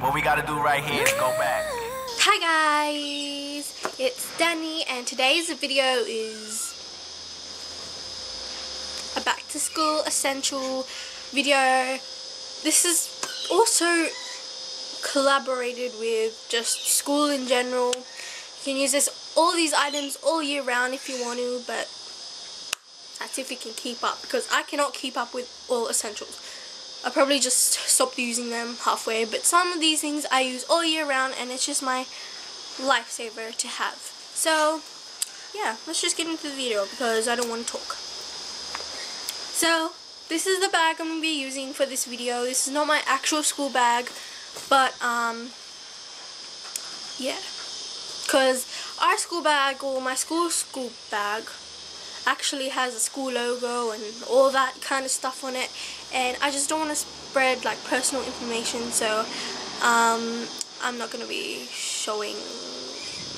What we gotta do right here is go back. Hi guys, it's Dani and today's video is a back to school essential video. This is also collaborated with just school in general. You can use this all these items all year round if you want to, but that's if you can keep up because I cannot keep up with all essentials. I probably just stopped using them halfway, but some of these things I use all year round and it's just my lifesaver to have. So, yeah, let's just get into the video because I don't want to talk. So, this is the bag I'm going to be using for this video. This is not my actual school bag, but, um, yeah. Because our school bag, or my school school bag, actually has a school logo and all that kind of stuff on it. And I just don't want to spread like personal information so um, I'm not going to be showing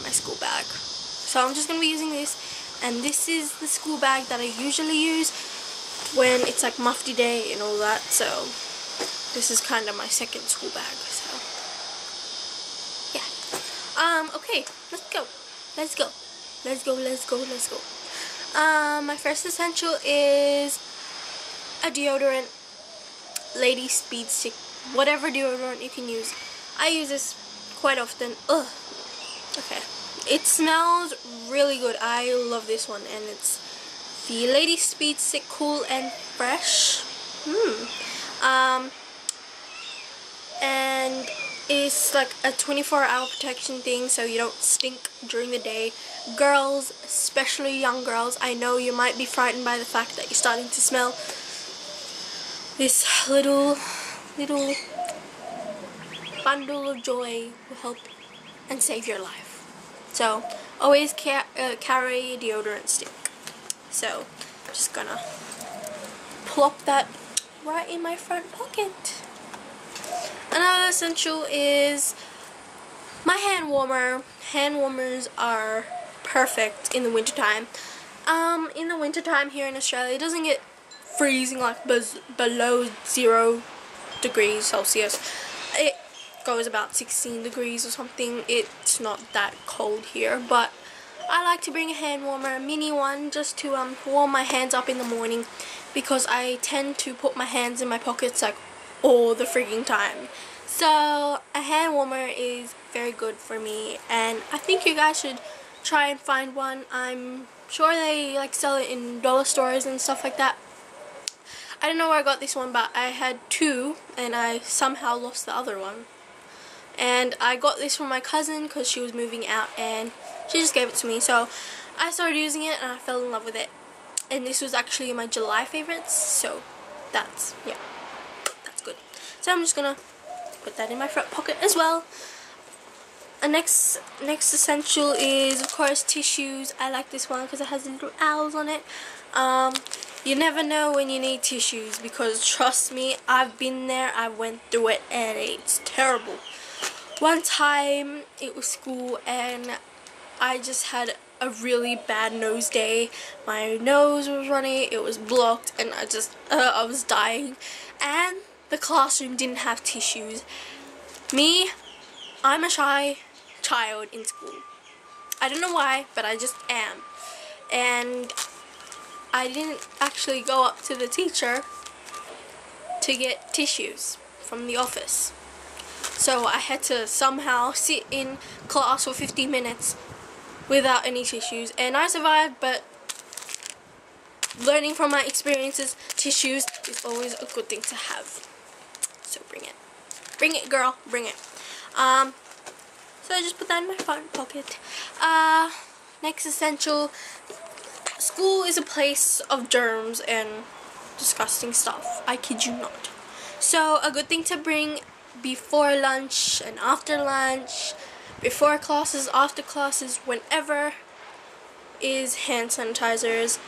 my school bag. So I'm just going to be using this and this is the school bag that I usually use when it's like mufti day and all that so this is kind of my second school bag so yeah. Um okay let's go. Let's go. Let's go let's go let's go um, my first essential is a deodorant, Lady Speed Stick, whatever deodorant you can use. I use this quite often. Ugh. Okay. It smells really good. I love this one, and it's the Lady Speed Stick Cool and Fresh. Hmm. Um, and it's like a 24 hour protection thing so you don't stink during the day. Girls, especially young girls, I know you might be frightened by the fact that you're starting to smell this little, little bundle of joy will help and save your life. So, always ca uh, carry deodorant stick. So, just gonna plop that right in my front pocket. Another essential is my hand warmer. Hand warmers are perfect in the wintertime. Um, in the wintertime here in Australia, it doesn't get freezing like below zero degrees Celsius. It goes about 16 degrees or something. It's not that cold here, but I like to bring a hand warmer, a mini one, just to um, warm my hands up in the morning because I tend to put my hands in my pockets like all the freaking time. So a hand warmer is very good for me and I think you guys should try and find one. I'm sure they like sell it in dollar stores and stuff like that. I don't know where I got this one but I had two and I somehow lost the other one. And I got this from my cousin because she was moving out and she just gave it to me. So I started using it and I fell in love with it. And this was actually my July favorites. So that's, yeah. So I'm just gonna put that in my front pocket as well. A next next essential is of course tissues. I like this one because it has little owls on it. Um, you never know when you need tissues because trust me, I've been there. I went through it and it's terrible. One time it was school and I just had a really bad nose day. My nose was running, it was blocked, and I just, uh, I was dying. And the classroom didn't have tissues. Me, I'm a shy child in school. I don't know why, but I just am. And I didn't actually go up to the teacher to get tissues from the office. So I had to somehow sit in class for 15 minutes without any tissues. And I survived, but learning from my experiences, tissues is always a good thing to have. So bring it. Bring it, girl. Bring it. Um, so I just put that in my front pocket. Uh, next essential. School is a place of germs and disgusting stuff. I kid you not. So a good thing to bring before lunch and after lunch, before classes, after classes, whenever is hand sanitizers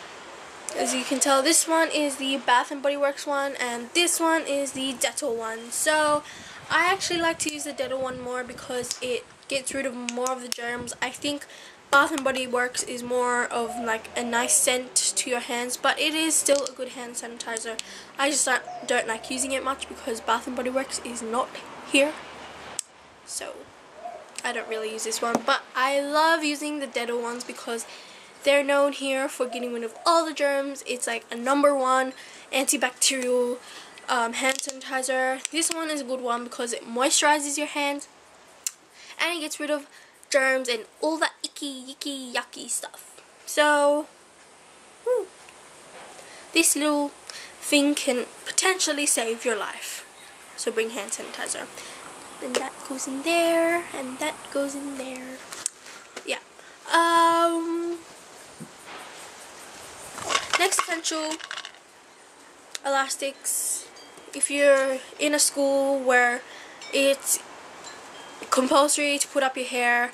as you can tell this one is the Bath and Body Works one and this one is the Dettol one. So I actually like to use the Dettol one more because it gets rid of more of the germs. I think Bath and Body Works is more of like a nice scent to your hands but it is still a good hand sanitizer. I just don't, don't like using it much because Bath and Body Works is not here. So I don't really use this one, but I love using the Dettol ones because they're known here for getting rid of all the germs. It's like a number one antibacterial um, hand sanitizer. This one is a good one because it moisturizes your hands and it gets rid of germs and all that icky, icky, yucky stuff. So, whew, this little thing can potentially save your life. So bring hand sanitizer. Then that goes in there, and that goes in there. Yeah. Um. Essential, elastics. If you're in a school where it's compulsory to put up your hair,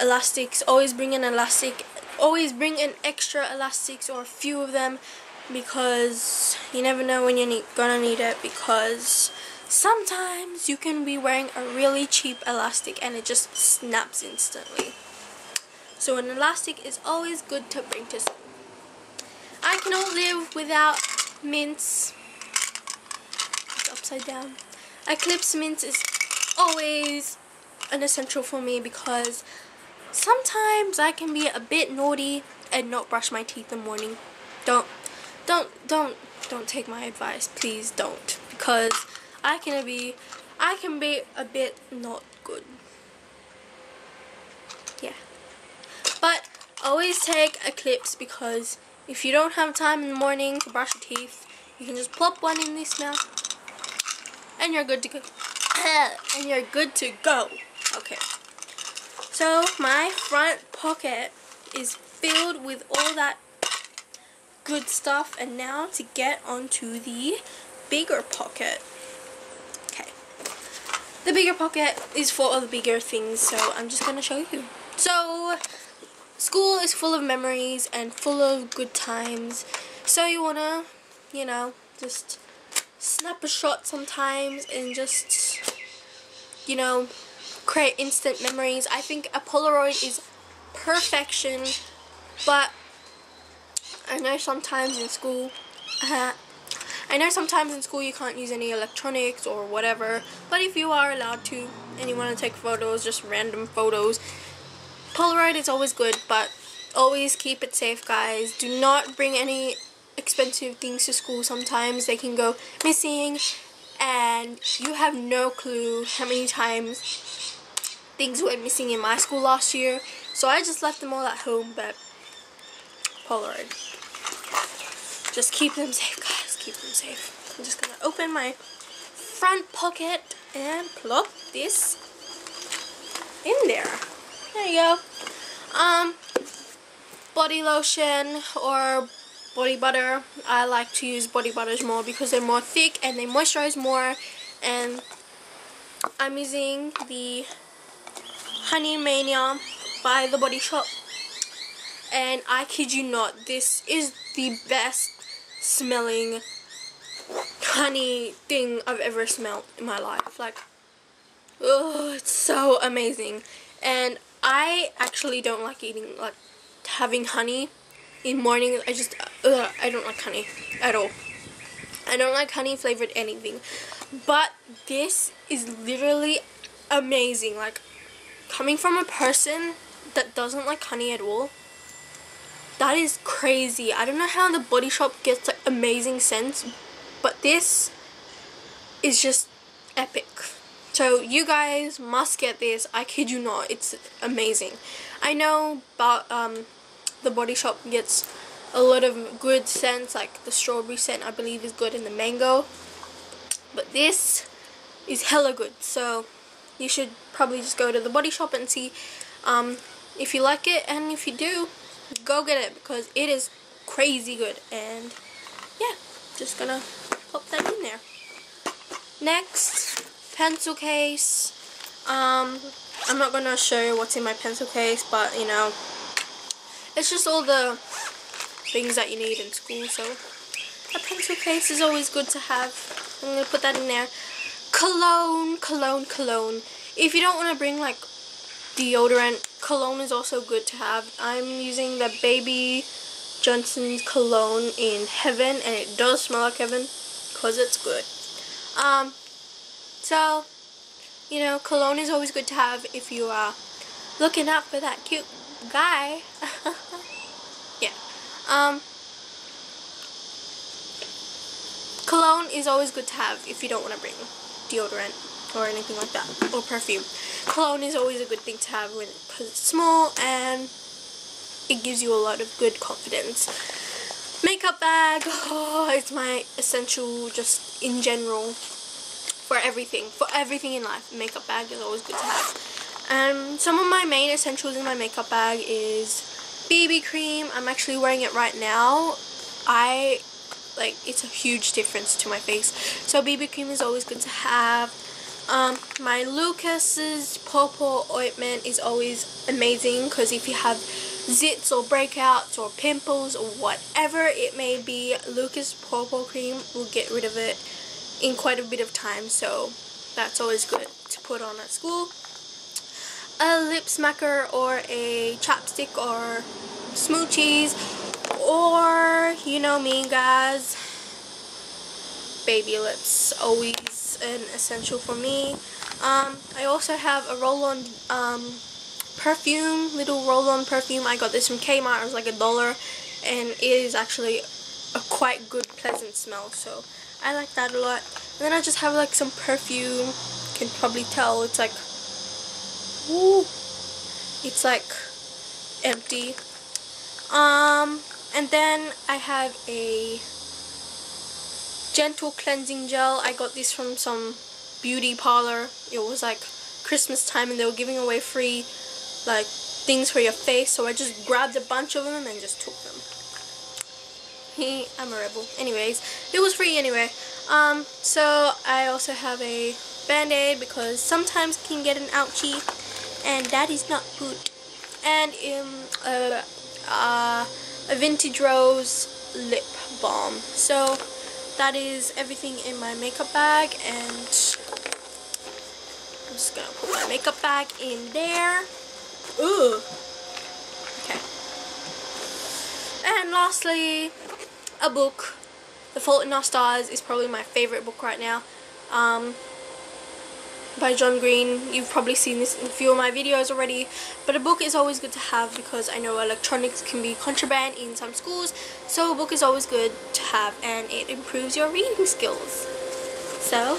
elastics, always bring an elastic. Always bring an extra elastics or a few of them because you never know when you're gonna need it because sometimes you can be wearing a really cheap elastic and it just snaps instantly. So an elastic is always good to bring to school. I cannot live without mints. It's upside down. Eclipse mints is always an essential for me because sometimes I can be a bit naughty and not brush my teeth in the morning. Don't, don't, don't, don't take my advice. Please don't. Because I can be, I can be a bit not good. Yeah. But always take Eclipse because if you don't have time in the morning to brush your teeth, you can just plop one in this mouth and you're good to go. and you're good to go. Okay. So my front pocket is filled with all that good stuff and now to get onto the bigger pocket. Okay. The bigger pocket is for all the bigger things so I'm just going to show you. So school is full of memories and full of good times. So you want to, you know, just snap a shot sometimes and just, you know, create instant memories. I think a Polaroid is perfection, but I know sometimes in school, uh, I know sometimes in school you can't use any electronics or whatever, but if you are allowed to and you want to take photos, just random photos, Polaroid is always good, but always keep it safe, guys. Do not bring any expensive things to school. Sometimes they can go missing, and you have no clue how many times things went missing in my school last year. So I just left them all at home, but Polaroid. Just keep them safe, guys. Keep them safe. I'm just gonna open my front pocket and plop this in there. There you go. Um, body lotion or body butter. I like to use body butters more because they're more thick and they moisturize more. And I'm using the Honeymania by The Body Shop. And I kid you not, this is the best smelling honey thing I've ever smelled in my life. Like, oh, it's so amazing. And I actually don't like eating, like, having honey in morning. I just, I don't like honey at all. I don't like honey flavored anything. But this is literally amazing. Like, coming from a person that doesn't like honey at all, that is crazy. I don't know how the body shop gets like amazing scents, but this is just epic. So you guys must get this. I kid you not. It's amazing. I know but um, the Body Shop gets a lot of good scents. Like the strawberry scent I believe is good in the mango. But this is hella good. So you should probably just go to the Body Shop and see um, if you like it. And if you do, go get it because it is crazy good. And yeah, just gonna pop that in there. Next pencil case. Um, I'm not going to show you what's in my pencil case, but, you know, it's just all the things that you need in school, so a pencil case is always good to have. I'm going to put that in there. Cologne, cologne, cologne. If you don't want to bring, like, deodorant, cologne is also good to have. I'm using the Baby Johnson's cologne in Heaven, and it does smell like heaven, because it's good. Um, so, you know, cologne is always good to have if you are looking out for that cute guy. yeah. Um, cologne is always good to have if you don't want to bring deodorant or anything like that or perfume. Cologne is always a good thing to have because it's small and it gives you a lot of good confidence. Makeup bag, oh, it's my essential just in general for everything, for everything in life. Makeup bag is always good to have. And some of my main essentials in my makeup bag is BB cream. I'm actually wearing it right now. I like it's a huge difference to my face. So BB cream is always good to have. Um, my Lucas's papaw ointment is always amazing because if you have zits or breakouts or pimples or whatever it may be, Lucas papaw cream will get rid of it in quite a bit of time. So that's always good to put on at school. A lip smacker or a chapstick or smoochies or you know me guys baby lips always an essential for me um, I also have a roll-on um, perfume little roll-on perfume I got this from Kmart it was like a dollar and it is actually a quite good pleasant smell so I like that a lot and then I just have like some perfume you can probably tell it's like woo, it's like empty um and then I have a gentle cleansing gel. I got this from some beauty parlor. It was like Christmas time and they were giving away free like things for your face. So I just grabbed a bunch of them and just took them. He, I'm a rebel. Anyways, it was free anyway. Um, so I also have a band-aid because sometimes can get an ouchie and that is not good. And um, uh, uh, a Vintage Rose lip balm. So that is everything in my makeup bag and I'm just gonna put my makeup bag in there. Ooh. Okay. And lastly, a book. The Fault in Our Stars is probably my favorite book right now. Um, by John Green. You've probably seen this in a few of my videos already, but a book is always good to have because I know electronics can be contraband in some schools, so a book is always good to have and it improves your reading skills. So,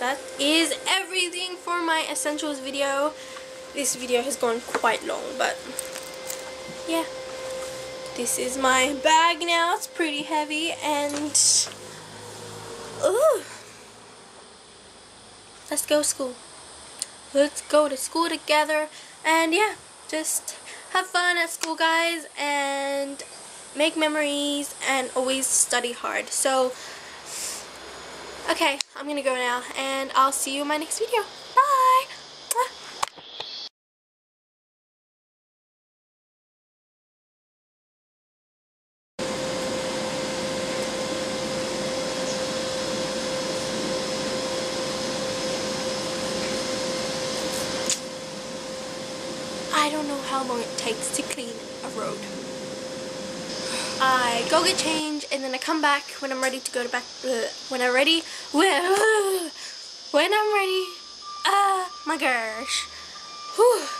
that is everything for my essentials video. This video has gone quite long, but yeah. This is my bag now. It's pretty heavy and... Ooh let's go school. Let's go to school together. And yeah, just have fun at school, guys. And make memories and always study hard. So, okay, I'm going to go now. And I'll see you in my next video. Bye! I don't know how long it takes to clean a road. I go get change and then I come back when I'm ready to go to back uh, when I'm ready when, I'm ready uh my gosh Whew.